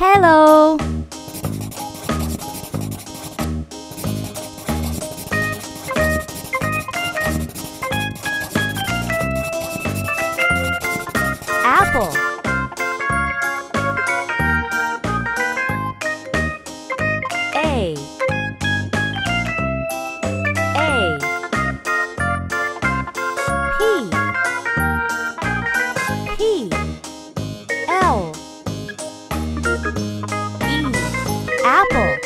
Hello. Apple. A apple.